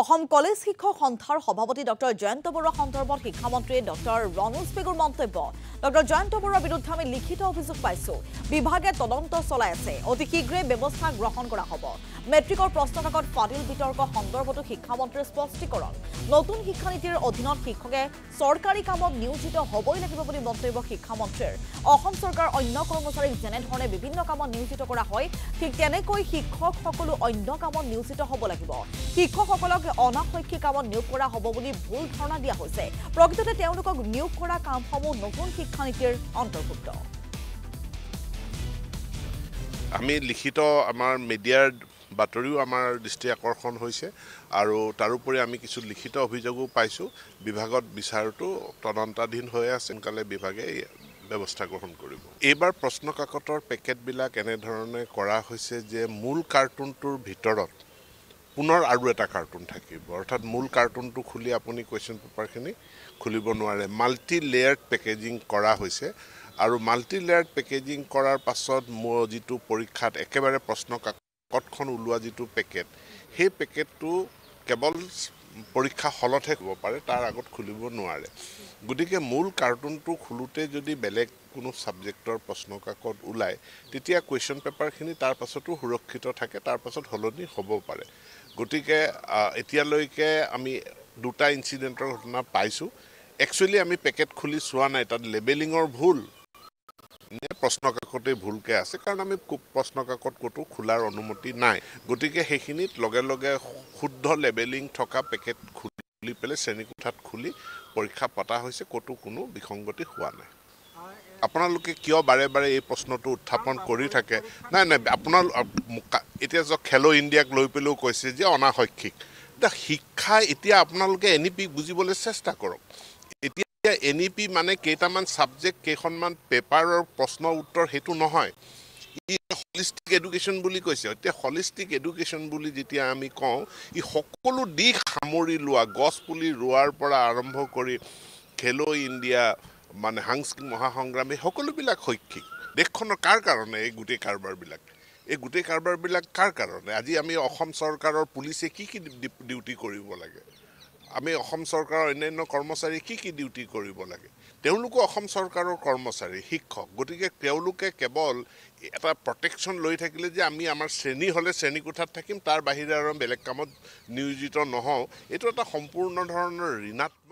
Assam college শিক্ষক সন্থাৰ সভাপতি ডক্টৰ জয়ন্ত বৰুৱা সন্দৰ্ভত শিক্ষামন্ত্ৰী ডক্টৰ ৰণোজ পেগুৰ মন্তব্য। ডক্টৰ জয়ন্ত বৰুৱাৰ বিৰুদ্ধে আমি লিখিত অভিযোগ পাইছো। বিভাগে তদন্ত চলাই আছে। অতি শীঘ্ৰে ব্যৱস্থা গ্ৰহণ কৰা হ'ব। মেট্ৰিকৰ প্ৰশ্নকাকত ফাদিল বিতৰ্ক সন্দৰ্ভতো শিক্ষামন্ত্ৰীৰ স্পষ্টীকৰণ। নতুন শিক্ষানীতিৰ অধীনত শিক্ষকে চৰকাৰী কামত নিয়োজিত হ'বই লাগিব বুলি মন্তব্য শিক্ষামন্ত্ৰীৰ। অসম চৰকাৰ অন্য কৰ্মচাৰীক যেনেধৰণে বিভিন্ন কামত নিয়োজিত কৰা হয় ঠিক তেনেকৈ শিক্ষকসকলো অন্য কামত নিয়োজিত হ'ব লাগিব। শিক্ষকসকলক অনাশৈক্ষিক কামত নিয়োগ কৰা হ'ব বুলি ভুল ধাৰণা দিয়া হৈছে। প্ৰকৃততে তেওঁলোকক নিয়োগ কৰা কামসমূহ নতুন অন্তৰ্ভুক্ত। আমি লিখিত আমাৰ মিডিয়াৰ বাতৰিও আমাৰ দৃষ্টি আকৰ্ষণ হৈছে আৰু তাৰোপৰি আমি কিছু লিখিত অভিযোগো পাইছোঁ। বিভাগত বিচাৰটো তদন্তাধীন হৈ আছে। সোনকালে বিভাগে ব্যৱস্থা গ্ৰহণ কৰিব। এইবাৰ প্ৰশ্নকাকতৰ পেকেটবিলাক এনেধৰণে কৰা হৈছে যে মূল কাৰ্টুনটোৰ ভিতৰত পুনৰ আৰু এটা কাৰ্টুন থাকিব। অৰ্থাৎ মূল কাৰ্টুনটো খুলি আপুনি কুৱেশ্যন পেপাৰখিনি খুলিব নোৱাৰে। মাল্টি লেয়াৰ্ড পেকেজিং কৰা হৈছে আৰু মাল্টি লেয়াৰ্ড পেকেজিং কৰাৰ পাছত মোৰ যিটো পৰীক্ষাত একেবাৰে প্ৰশ্ন কাকতখন ওলোৱা যিটো পেকেট সেই পেকেটটো কেৱল পৰীক্ষা হলতহে হ'ব পাৰে তাৰ আগত খুলিব নোৱাৰে। গতিকে মূল কাৰ্টুনটো খোলোতে যদি বেলেগ কোনো ছাবজেক্টৰ প্ৰশ্ন কাকত ওলায় তেতিয়া কুৱেশ্যন পেপাৰখিনি তাৰ পাছতো সুৰক্ষিত থাকে তাৰ পাছত সলনি হ'ব পাৰে। গতিকে এতিয়ালৈকে আমি দুটা ইনচিডেণ্টৰ ঘটনা পাইছোঁ। একচুৱেলি আমি পেকেট খুলি চোৱা নাই তাত লেবেলিঙৰ ভুল। প্ৰশ্ন কাকতেই ভুলকৈ আছে কাৰণ আমি প্ৰশ্ন কাকত ক'তো খোলাৰ অনুমতি নাই। গতিকে সেইখিনিত লগে লগে শুদ্ধ লেবেলিং থকা পেকেট খুলি পেলাই শ্ৰেণীকোঠাত খুলি পৰীক্ষা পতা হৈছে ক'তো কোনো বিসংগতি হোৱা নাই। আপোনালোকে কিয় বাৰে বাৰে এই প্ৰশ্নটো উত্থাপন কৰি থাকে? নাই নাই আপোনাৰ এতিয়া যাওক খেলো ইণ্ডিয়াক লৈ পেলাইও কৈছে যে অনাশৈক্ষিক। এতিয়া শিক্ষা এতিয়া আপোনালোকে এন ই পি বুজিবলৈ চেষ্টা কৰক। এতিয়া এন ই পি মানে কেইটামান ছাবজেক্ট কেইখনমান পেপাৰৰ প্ৰশ্ন উত্তৰ সেইটো নহয়। ই হলিষ্টিক এডুকেশ্যন বুলি কৈছে। এতিয়া হলিষ্টিক এডুকেশ্যন বুলি যেতিয়া আমি কওঁ ই সকলো দিশ সামৰি লোৱা গছ পুলি ৰোৱাৰ পৰা আৰম্ভ কৰি খেলো ইণ্ডিয়া মানে সাংস্কৃতিক মহাসংগ্ৰাম এই সকলোবিলাক শৈক্ষিক। দেশখনৰ কাৰ কাৰণে এই গোটেই কাৰবাৰবিলাক? এই গোটেই কাৰবাৰবিলাক কাৰ কাৰণে? আজি আমি অসম চৰকাৰৰ পুলিচে কি কি ডিউটি কৰিব লাগে? আমি অসম চৰকাৰৰ অন্যান্য কৰ্মচাৰী কি কি ডিউটি কৰিব লাগে? তেওঁলোকো অসম চৰকাৰৰ কৰ্মচাৰী শিক্ষক। গতিকে তেওঁলোকে কেৱল এটা প্ৰটেকশ্যন লৈ থাকিলে যে আমি আমাৰ শ্ৰেণী হ'লে শ্ৰেণীকোঠাত থাকিম তাৰ বাহিৰে আৰু বেলেগ কামত নিয়োজিত নহওঁ এইটো এটা সম্পূৰ্ণ ধৰণৰ ঋণাত্মক